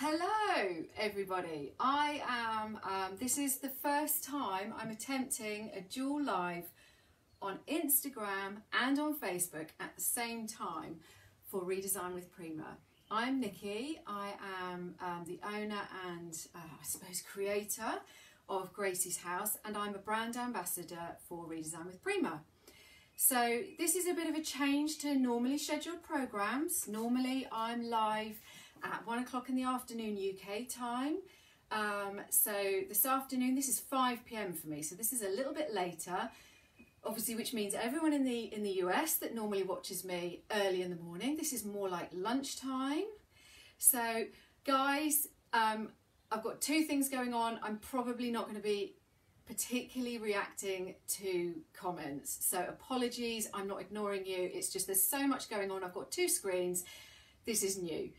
Hello everybody, I am, um, this is the first time I'm attempting a dual live on Instagram and on Facebook at the same time for Redesign with Prima. I'm Nicci, I am um, the owner and uh, I suppose creator of Gracie's House and I'm a brand ambassador for Redesign with Prima. So this is a bit of a change to normally scheduled programs. Normally I'm live at one o'clock in the afternoon UK time. Um, so this afternoon, this is 5 p.m. for me, so this is a little bit later. Obviously, which means everyone in the in the US that normally watches me early in the morning, this is more like lunchtime. So, guys, um, I've got two things going on. I'm probably not going to be particularly reacting to comments. So apologies, I'm not ignoring you. It's just there's so much going on. I've got two screens. This is new.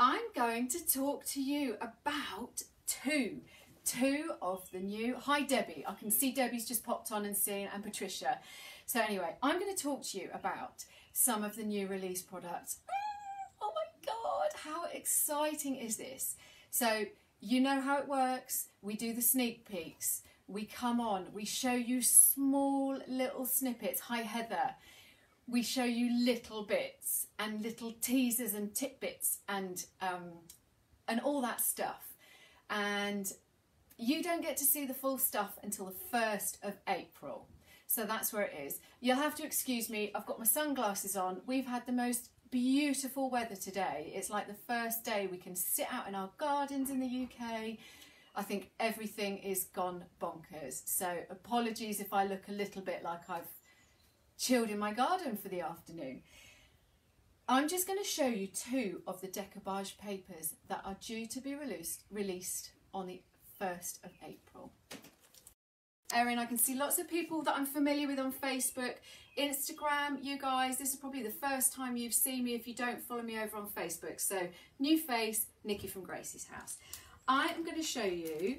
I'm going to talk to you about two, two of the new, hi Debbie, I can see Debbie's just popped on and seen, and Patricia. So anyway, I'm going to talk to you about some of the new release products. Mm, oh my God, how exciting is this? So you know how it works. We do the sneak peeks. We come on, we show you small little snippets. Hi Heather we show you little bits and little teasers and tidbits and um, and all that stuff. And you don't get to see the full stuff until the 1st of April. So that's where it is. You'll have to excuse me, I've got my sunglasses on. We've had the most beautiful weather today. It's like the first day we can sit out in our gardens in the UK. I think everything is gone bonkers. So apologies if I look a little bit like I've chilled in my garden for the afternoon. I'm just going to show you two of the decoupage papers that are due to be released, released on the 1st of April. Erin, I can see lots of people that I'm familiar with on Facebook, Instagram, you guys, this is probably the first time you've seen me if you don't follow me over on Facebook. So, new face, Nicci from Gracie's house. I am going to show you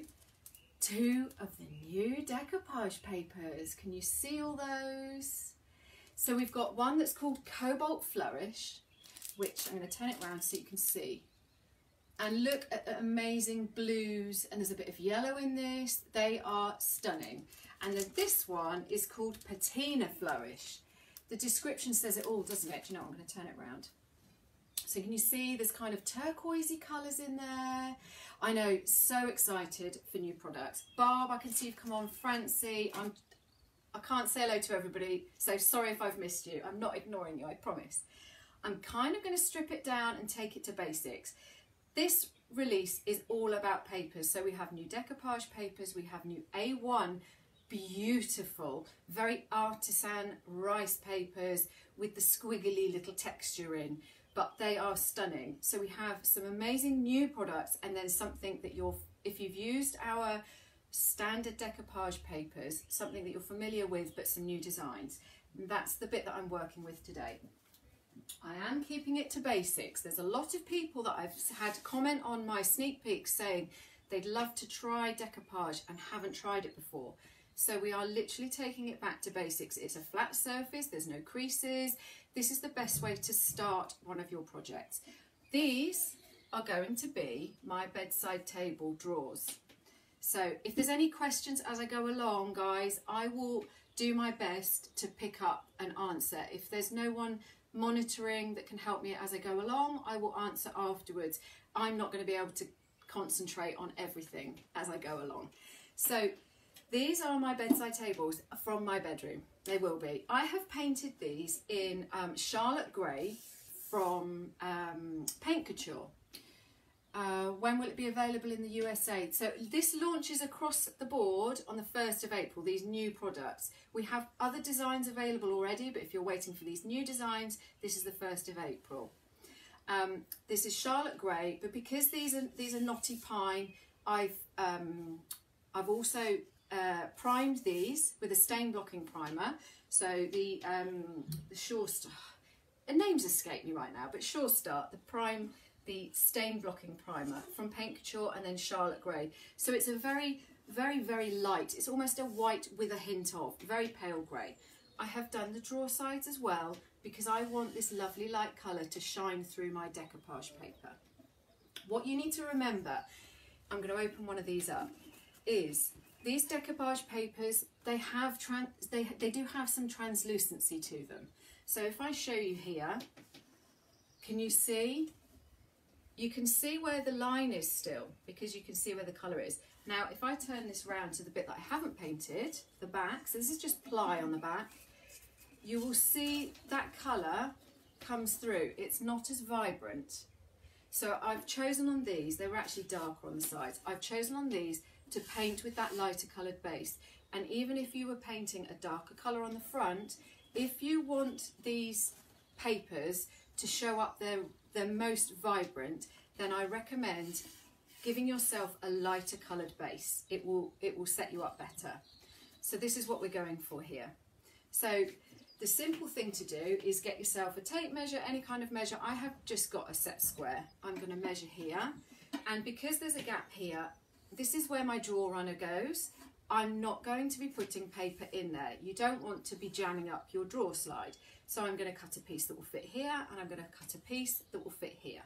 two of the new decoupage papers. Can you see all those? So we've got one that's called Cobalt Flourish, which I'm going to turn it around so you can see. And look at the amazing blues, and there's a bit of yellow in this. They are stunning. And then this one is called Patina Flourish. The description says it all, doesn't it? Do you know, I'm going to turn it around. So can you see there's kind of turquoisey colours in there? I know, so excited for new products. Barb, I can see you've come on. Francie, I'm I can't say hello to everybody, so sorry if I've missed you. I'm not ignoring you, I promise. I'm kind of going to strip it down and take it to basics. This release is all about papers. So we have new decoupage papers, we have new A1 beautiful, very artisan rice papers with the squiggly little texture in, but they are stunning. So we have some amazing new products and then something that you're, if you've used our standard decoupage papers, something that you're familiar with, but some new designs. And that's the bit that I'm working with today. I am keeping it to basics. There's a lot of people that I've had comment on my sneak peek saying they'd love to try decoupage and haven't tried it before. So we are literally taking it back to basics. It's a flat surface, there's no creases. This is the best way to start one of your projects. These are going to be my bedside table drawers. So if there's any questions as I go along, guys, I will do my best to pick up an answer. If there's no one monitoring that can help me as I go along, I will answer afterwards. I'm not going to be able to concentrate on everything as I go along. So these are my bedside tables from my bedroom. They will be. I have painted these in um, Charlotte Grey from um, Paint Couture. Uh, when will it be available in the USA? So this launches across the board on the 1st of April, these new products. We have other designs available already, but if you're waiting for these new designs, this is the 1st of April. Um, this is Charlotte Grey, but because these are these are knotty pine, I've um, I've also uh, primed these with a stain blocking primer. So the um, the Sure Start, the names escape me right now, but Sure Start, the prime the stain blocking primer from Paint Couture and then Charlotte Grey. So it's a very, very, very light, it's almost a white with a hint of, very pale grey. I have done the drawer sides as well because I want this lovely light colour to shine through my decoupage paper. What you need to remember, I'm going to open one of these up, is these decoupage papers, they have trans they, they do have some translucency to them. So if I show you here, can you see? You can see where the line is still because you can see where the colour is. Now, if I turn this round to the bit that I haven't painted, the back, so this is just ply on the back, you will see that colour comes through. It's not as vibrant. So I've chosen on these, they were actually darker on the sides, I've chosen on these to paint with that lighter coloured base. And even if you were painting a darker colour on the front, if you want these papers to show up their, their most vibrant, then I recommend giving yourself a lighter coloured base. It will, it will set you up better. So this is what we're going for here. So the simple thing to do is get yourself a tape measure, any kind of measure. I have just got a set square. I'm going to measure here. And because there's a gap here, this is where my drawer runner goes. I'm not going to be putting paper in there. You don't want to be jamming up your drawer slide. So I'm going to cut a piece that will fit here and I'm going to cut a piece that will fit here.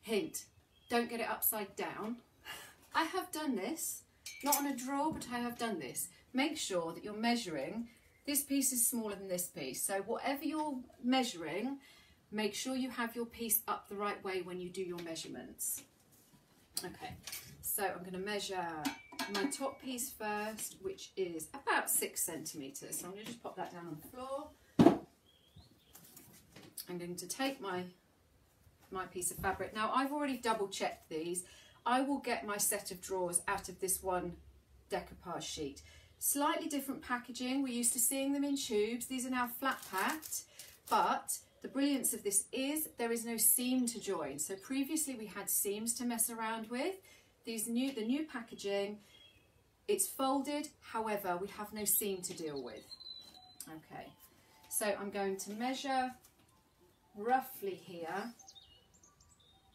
Hint, don't get it upside down. I have done this, not on a draw, but I have done this. Make sure that you're measuring this piece is smaller than this piece. So whatever you're measuring, make sure you have your piece up the right way when you do your measurements. Okay, so I'm going to measure my top piece first, which is about six centimetres. So I'm going to just pop that down on the floor. I'm going to take my, my piece of fabric. Now I've already double checked these. I will get my set of drawers out of this one decoupage sheet. Slightly different packaging. We're used to seeing them in tubes. These are now flat packed, but the brilliance of this is there is no seam to join. So previously we had seams to mess around with. These new, the new packaging, it's folded. However, we have no seam to deal with. Okay, so I'm going to measure roughly here.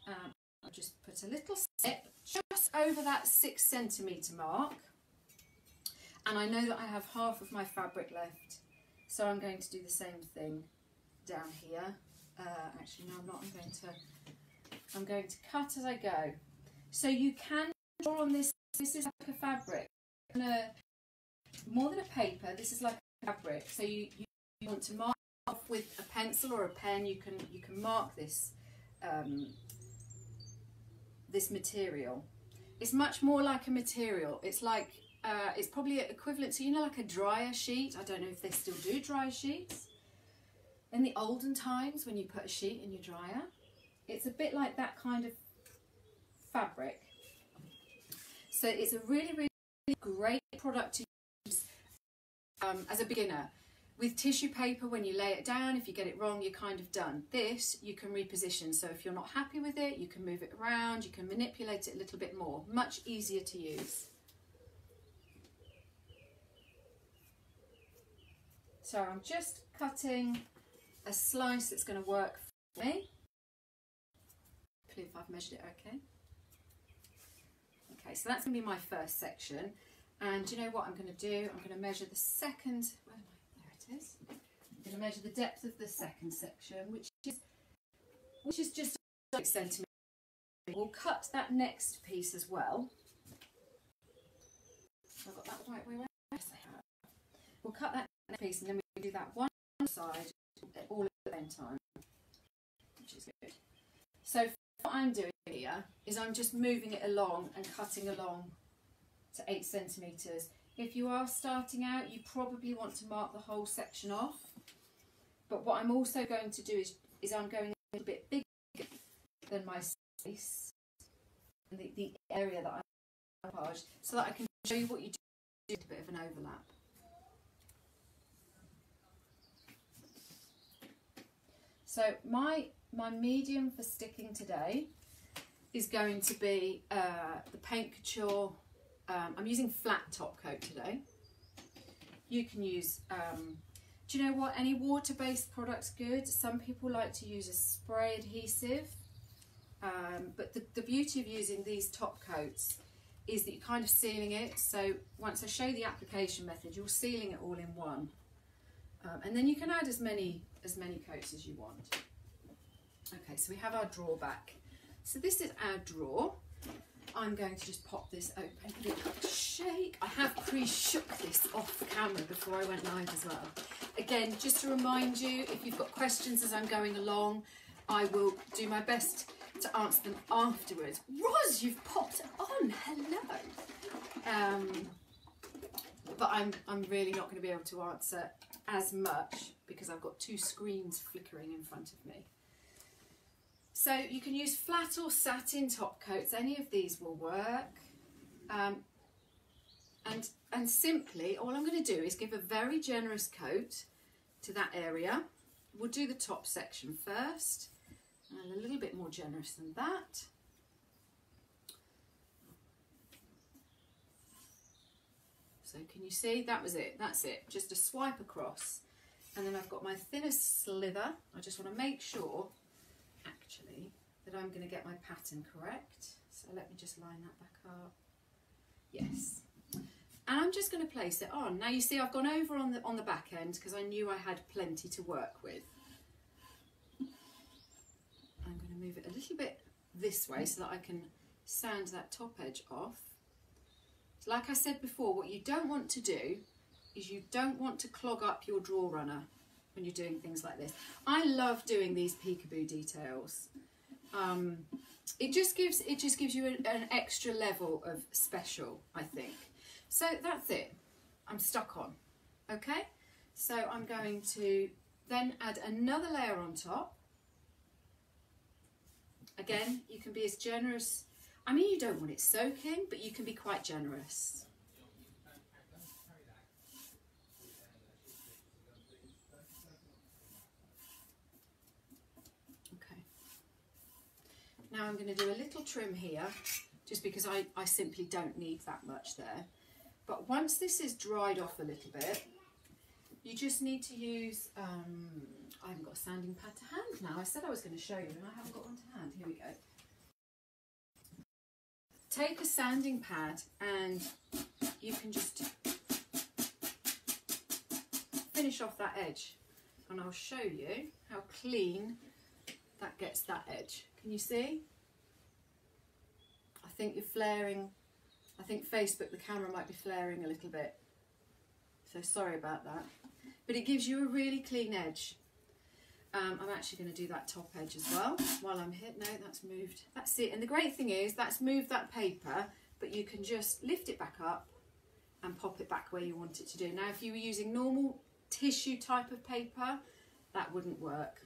Um, I'll just put a little snip just over that six centimetre mark. And I know that I have half of my fabric left so I'm going to do the same thing down here. Uh, actually no I'm not. I'm going to I'm going to cut as I go. So you can draw on this this is like a fabric. A, more than a paper this is like a fabric. So you, you want to mark with a pencil or a pen you can you can mark this um, this material it's much more like a material it's like uh, it's probably equivalent to, you know, like a dryer sheet. I don't know if they still do dryer sheets. In the olden times when you put a sheet in your dryer, it's a bit like that kind of fabric. So it's a really, really great product to use um, as a beginner. With tissue paper, when you lay it down, if you get it wrong, you're kind of done. This, you can reposition. So if you're not happy with it, you can move it around, you can manipulate it a little bit more. Much easier to use. So I'm just cutting a slice that's going to work for me. Hopefully if I've measured it okay. Okay, so that's going to be my first section. And you know what I'm going to do? I'm going to measure the second, I'm going to measure the depth of the second section, which is, which is just six centimetres. We'll cut that next piece as well. Have got that right way around? Yes, I have. We'll cut that piece and then we do that one side all at the same time, which is good. So what I'm doing here is I'm just moving it along and cutting along to eight centimetres. If you are starting out, you probably want to mark the whole section off. But what I'm also going to do is, is I'm going a little bit bigger than my space, the, the area that I'm so that I can show you what you do, a bit of an overlap. So my, my medium for sticking today is going to be uh, the Paint Couture, um, I'm using flat top coat today. You can use, um, do you know what, any water-based product's good. Some people like to use a spray adhesive, um, but the, the beauty of using these top coats is that you're kind of sealing it. So once I show the application method, you're sealing it all in one. Um, and then you can add as many as many coats as you want. Okay, so we have our drawback. So this is our drawer. I'm going to just pop this open, give it a shake. I have pre-shook this off the camera before I went live as well. Again, just to remind you, if you've got questions as I'm going along, I will do my best to answer them afterwards. Roz, you've popped on. Hello. Um, but I'm, I'm really not going to be able to answer as much because I've got two screens flickering in front of me. So you can use flat or satin top coats, any of these will work. Um, and, and simply, all I'm going to do is give a very generous coat to that area. We'll do the top section first, and a little bit more generous than that. So can you see, that was it, that's it, just a swipe across. And then I've got my thinnest slither. I just want to make sure, actually, that I'm going to get my pattern correct. So let me just line that back up. Yes. And I'm just going to place it on. Now you see I've gone over on the, on the back end because I knew I had plenty to work with. I'm going to move it a little bit this way so that I can sand that top edge off. Like I said before, what you don't want to do is you don't want to clog up your drawer runner when you're doing things like this. I love doing these peekaboo details. Um, it just gives it just gives you an, an extra level of special, I think. So that's it. I'm stuck on. Okay, so I'm going to then add another layer on top. Again, you can be as generous I mean, you don't want it soaking, but you can be quite generous. Okay. Now I'm going to do a little trim here, just because I, I simply don't need that much there. But once this is dried off a little bit, you just need to use, um, I haven't got a sanding pad to hand now. I said I was going to show you and I haven't got one to hand. Here we go take a sanding pad and you can just finish off that edge and I'll show you how clean that gets that edge. Can you see? I think you're flaring, I think Facebook, the camera might be flaring a little bit. So sorry about that. But it gives you a really clean edge. Um, I'm actually going to do that top edge as well while I'm here. No, that's moved. That's it. And the great thing is that's moved that paper, but you can just lift it back up and pop it back where you want it to do. Now, if you were using normal tissue type of paper, that wouldn't work.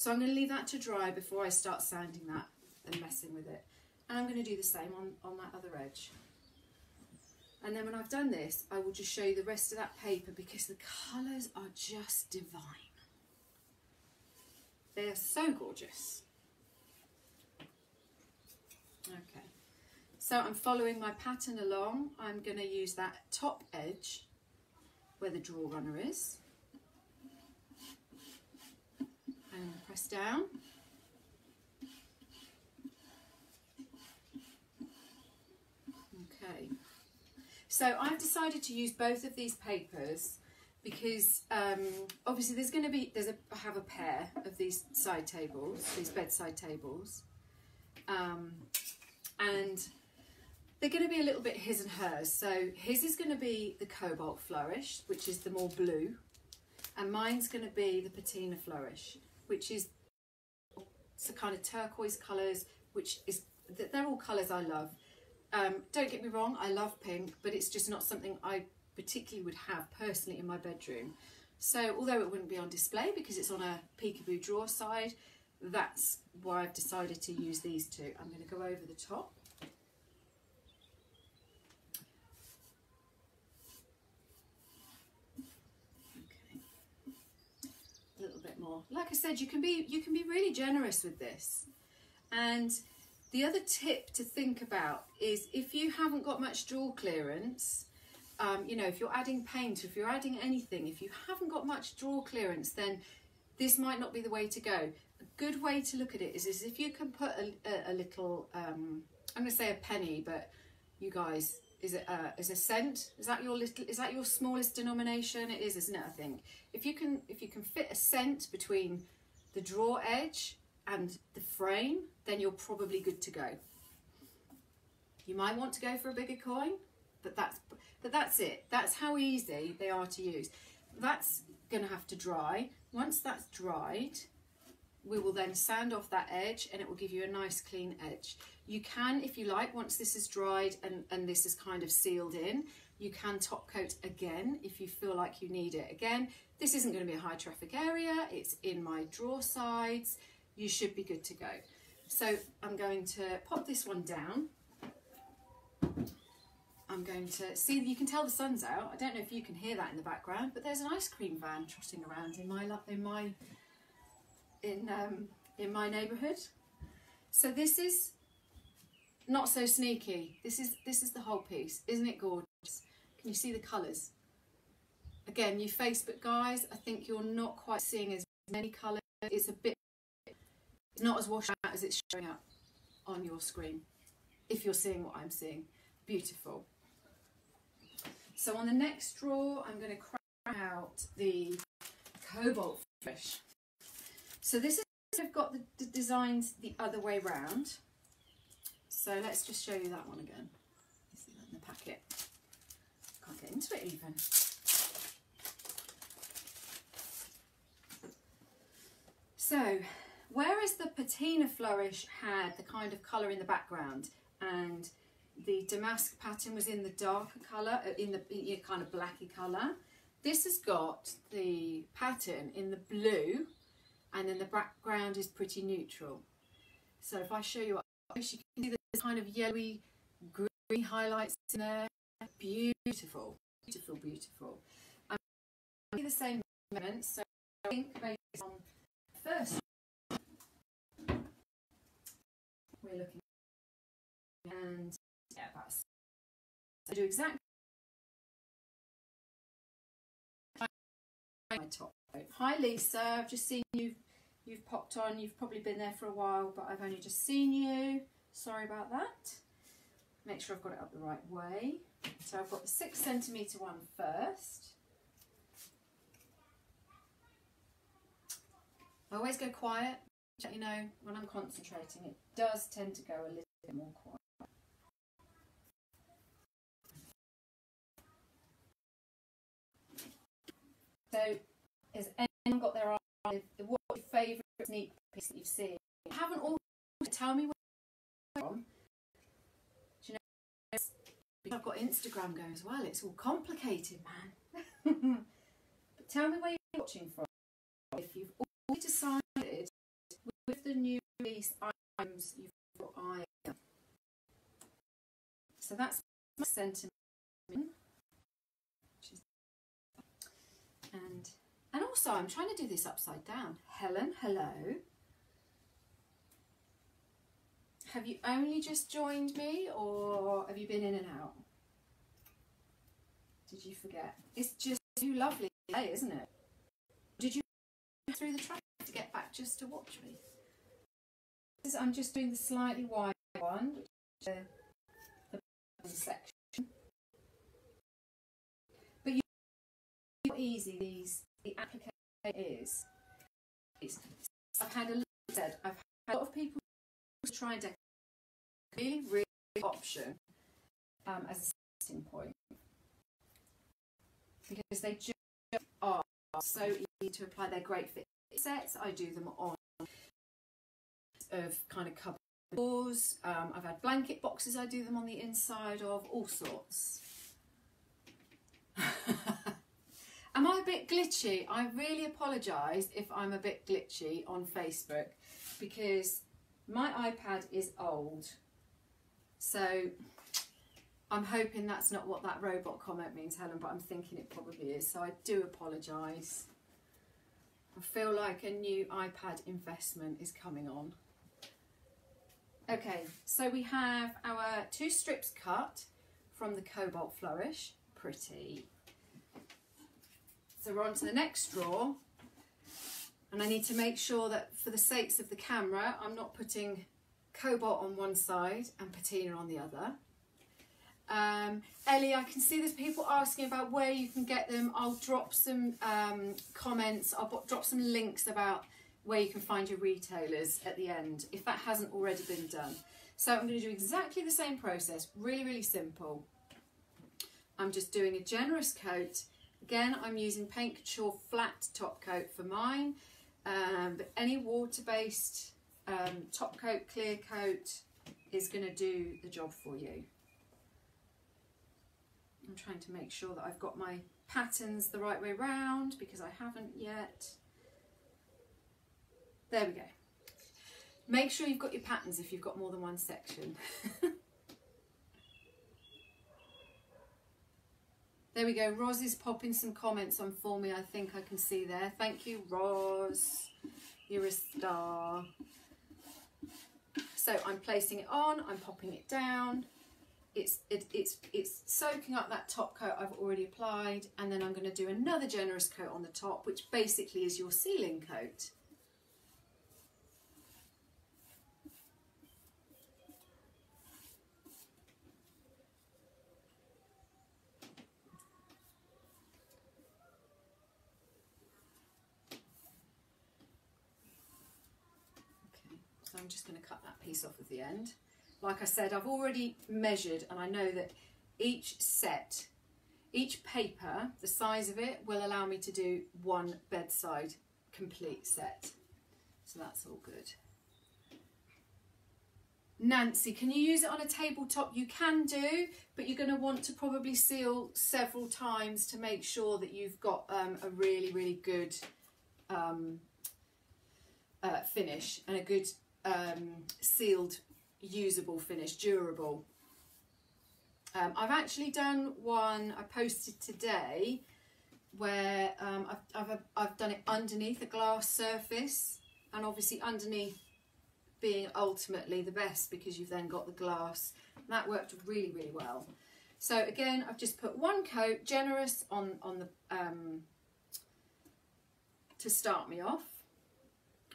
So I'm going to leave that to dry before I start sanding that and messing with it. And I'm going to do the same on, on that other edge. And then when I've done this, I will just show you the rest of that paper because the colours are just divine. They're so gorgeous. Okay, so I'm following my pattern along. I'm going to use that top edge where the drawer runner is. And press down. Okay, so I've decided to use both of these papers because um, obviously there's going to be there's a I have a pair of these side tables, these bedside tables, um, and they're going to be a little bit his and hers. So his is going to be the cobalt flourish, which is the more blue, and mine's going to be the patina flourish, which is the kind of turquoise colours, which is that they're all colours I love. Um, don't get me wrong, I love pink, but it's just not something I particularly would have personally in my bedroom. So although it wouldn't be on display because it's on a peekaboo drawer side, that's why I've decided to use these two. I'm going to go over the top. Okay. Like I said, you can be you can be really generous with this. And the other tip to think about is if you haven't got much drawer clearance, um, you know, if you're adding paint, if you're adding anything, if you haven't got much drawer clearance, then this might not be the way to go. A good way to look at it is, is if you can put a, a, a little, um, I'm going to say a penny, but you guys, is it a, is a cent? Is that your little, is that your smallest denomination? It is, isn't it? I think if you can, if you can fit a cent between the drawer edge and the frame, then you're probably good to go. You might want to go for a bigger coin, but that's but that's it. That's how easy they are to use. That's going to have to dry. Once that's dried, we will then sand off that edge and it will give you a nice clean edge. You can, if you like, once this is dried and, and this is kind of sealed in, you can top coat again if you feel like you need it. Again, this isn't going to be a high traffic area. It's in my drawer sides. You should be good to go. So I'm going to pop this one down. I'm going to see, you can tell the sun's out. I don't know if you can hear that in the background, but there's an ice cream van trotting around in my, in my, in, um, in my neighbourhood. So this is not so sneaky. This is, this is the whole piece. Isn't it gorgeous? Can you see the colours? Again, you Facebook guys, I think you're not quite seeing as many colours. It's a bit, it's not as washed out as it's showing up on your screen. If you're seeing what I'm seeing. Beautiful. So on the next drawer, I'm going to crack out the cobalt flourish. So this is, I've got the, the designs the other way round. So let's just show you that one again. You see that in the packet. Can't get into it even. So, whereas the patina flourish had the kind of colour in the background and the damask pattern was in the darker colour, uh, in the kind of blacky colour. This has got the pattern in the blue and then the background is pretty neutral. So if I show you what kind of yellowy green highlights in there. Beautiful, beautiful, beautiful. Um, I'm the same measurements, so I think based on first we're looking and yeah, that's I do exactly my top Hi Lisa, I've just seen you you've popped on, you've probably been there for a while, but I've only just seen you. Sorry about that. Make sure I've got it up the right way. So I've got the six centimetre one first. I always go quiet, you know, when I'm concentrating. It does tend to go a little bit more quiet. So, has anyone got their eye? What's your favourite sneak piece that you've seen? You haven't all tell me where Do you know? I've got Instagram going as well. It's all complicated, man. but tell me where you're watching from. If you've already decided with the new release items you've got eye. So that's my sentiment. And and also I'm trying to do this upside down. Helen, hello. Have you only just joined me or have you been in and out? Did you forget? It's just too lovely today, isn't it? Did you through the traffic to get back just to watch me? I'm just doing the slightly wider one, the, the section. But you know how easy these the application is. I've had a said I've had a lot of people try and really, really option um, as a starting point because they just are so easy to apply. They're great fit sets. I do them on of kind of cupboard doors. Um, I've had blanket boxes. I do them on the inside of all sorts. Am I a bit glitchy? I really apologise if I'm a bit glitchy on Facebook because my iPad is old. So I'm hoping that's not what that robot comment means, Helen, but I'm thinking it probably is. So I do apologise. I feel like a new iPad investment is coming on. Okay, so we have our two strips cut from the Cobalt Flourish. Pretty. So we're on to the next drawer. And I need to make sure that for the sakes of the camera, I'm not putting cobalt on one side and patina on the other. Um, Ellie, I can see there's people asking about where you can get them. I'll drop some um, comments, I'll drop some links about where you can find your retailers at the end if that hasn't already been done. So I'm going to do exactly the same process, really, really simple. I'm just doing a generous coat. Again, I'm using Paint Couture flat top coat for mine, um, but any water-based um, top coat, clear coat is going to do the job for you. I'm trying to make sure that I've got my patterns the right way round because I haven't yet. There we go. Make sure you've got your patterns if you've got more than one section. there we go. Roz is popping some comments on for me. I think I can see there. Thank you, Roz. You're a star. So I'm placing it on, I'm popping it down. It's, it, it's, it's soaking up that top coat I've already applied and then I'm going to do another generous coat on the top which basically is your sealing coat. Going to cut that piece off at the end. Like I said, I've already measured and I know that each set, each paper, the size of it will allow me to do one bedside complete set. So that's all good. Nancy, can you use it on a tabletop? You can do, but you're going to want to probably seal several times to make sure that you've got um, a really, really good um, uh, finish and a good um, sealed usable finish, durable. Um, I've actually done one I posted today where um, I've, I've, I've done it underneath a glass surface and obviously underneath being ultimately the best because you've then got the glass. That worked really, really well. So again, I've just put one coat, generous on, on the, um, to start me off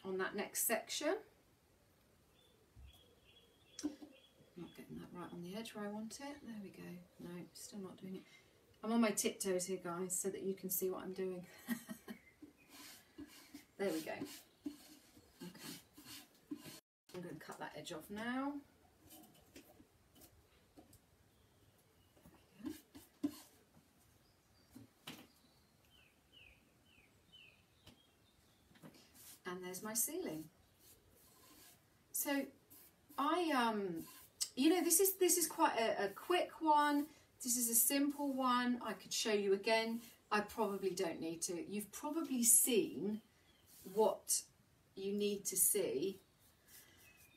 on that next section. Not getting that right on the edge where I want it. There we go. No, still not doing it. I'm on my tiptoes here, guys, so that you can see what I'm doing. there we go. Okay. I'm going to cut that edge off now. And there's my sealing. So I um you know, this is this is quite a, a quick one. This is a simple one. I could show you again. I probably don't need to. You've probably seen what you need to see.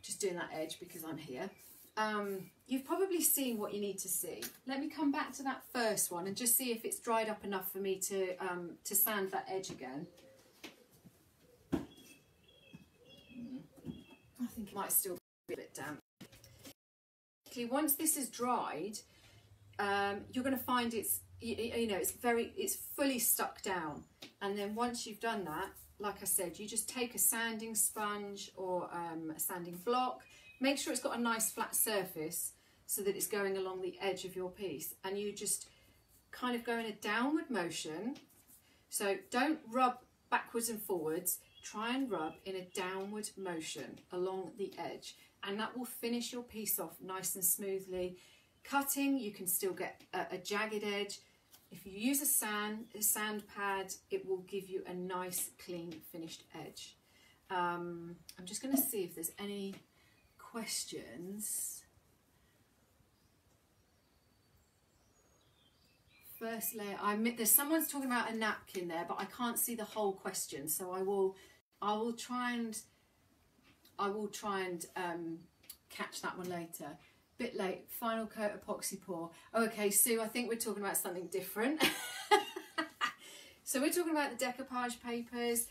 Just doing that edge because I'm here. Um, you've probably seen what you need to see. Let me come back to that first one and just see if it's dried up enough for me to, um, to sand that edge again. I think it might still be a bit damp once this is dried, um, you're going to find it's you, you, know it's very it's fully stuck down. And then once you've done that, like I said, you just take a sanding sponge or um, a sanding block. Make sure it's got a nice flat surface so that it's going along the edge of your piece, and you just kind of go in a downward motion. So don't rub backwards and forwards. Try and rub in a downward motion along the edge and that will finish your piece off nice and smoothly. Cutting, you can still get a, a jagged edge. If you use a sand, a sand pad, it will give you a nice, clean, finished edge. Um, I'm just going to see if there's any questions. First layer, I there's someone's talking about a napkin there, but I can't see the whole question, so I will, I will try and I will try and um, catch that one later. Bit late, final coat epoxy pour. Oh, okay, Sue, I think we're talking about something different. so we're talking about the decoupage papers.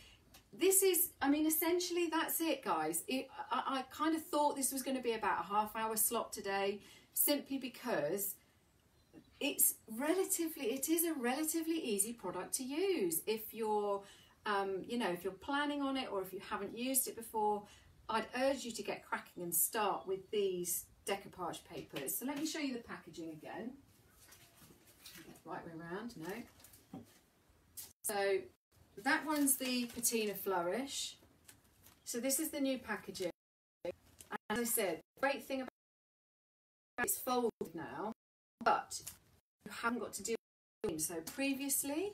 This is, I mean, essentially that's it, guys. It, I, I kind of thought this was going to be about a half hour slot today, simply because it's relatively, it is a relatively easy product to use if you're, um, you know, if you're planning on it or if you haven't used it before. I'd urge you to get cracking and start with these decoupage papers. So let me show you the packaging again. Right way around, no. So that one's the Patina Flourish. So this is the new packaging. And As I said, the great thing about it's folded now, but you haven't got to do it. So previously,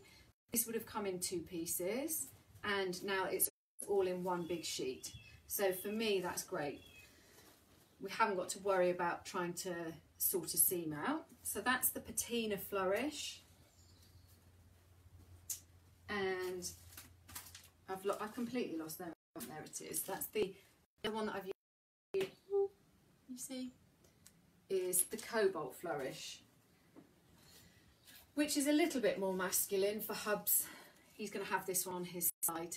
this would have come in two pieces, and now it's all in one big sheet. So for me, that's great. We haven't got to worry about trying to sort a seam out. So that's the patina flourish. And I've, I've completely lost them. There it is. That's the, the one that I've used. You see? Is the Cobalt Flourish. Which is a little bit more masculine for Hubs. He's going to have this one on his side.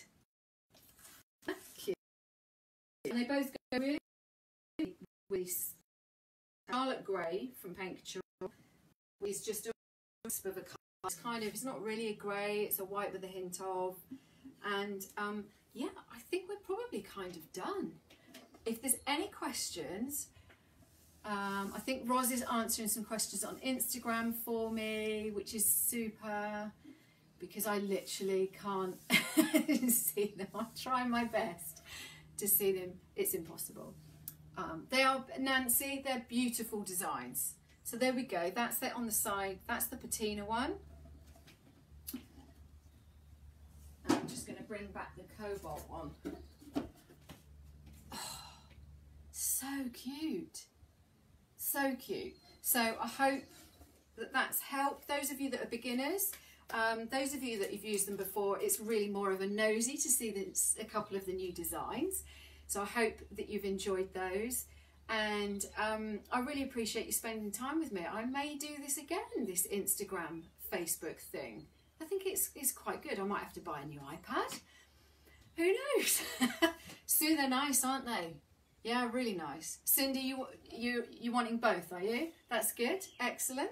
And they both go really with Charlotte Grey from Paint Couture. Is just a wisp of a colour. It's kind of, it's not really a grey, it's a white with a hint of. And um, yeah, I think we're probably kind of done. If there's any questions, um, I think Roz is answering some questions on Instagram for me, which is super because I literally can't see them. I'm trying my best to see them. It's impossible. Um, they are, Nancy, they're beautiful designs. So there we go. That's it on the side. That's the patina one. I'm just going to bring back the cobalt one. Oh, so cute. So cute. So I hope that that's helped those of you that are beginners. Um, those of you that have used them before, it's really more of a nosy to see this, a couple of the new designs. So I hope that you've enjoyed those. And um, I really appreciate you spending time with me. I may do this again, this Instagram, Facebook thing. I think it's, it's quite good. I might have to buy a new iPad. Who knows? Soon they're nice, aren't they? Yeah, really nice. Cindy, you you you wanting both, are you? That's good. Excellent.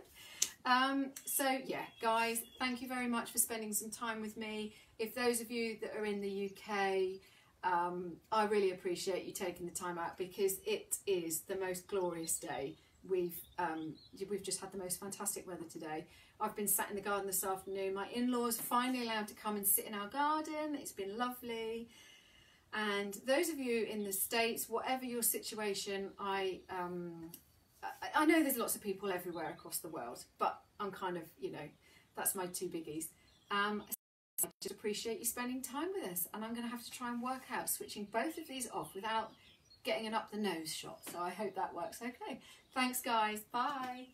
Um, so yeah, guys, thank you very much for spending some time with me. If those of you that are in the UK, um, I really appreciate you taking the time out because it is the most glorious day. We've um, we've just had the most fantastic weather today. I've been sat in the garden this afternoon. My in-laws finally allowed to come and sit in our garden. It's been lovely. And those of you in the States, whatever your situation, I, um, I, know there's lots of people everywhere across the world, but I'm kind of, you know, that's my two biggies. Um, I just appreciate you spending time with us. And I'm going to have to try and work out switching both of these off without getting an up the nose shot. So I hope that works okay. Thanks, guys. Bye.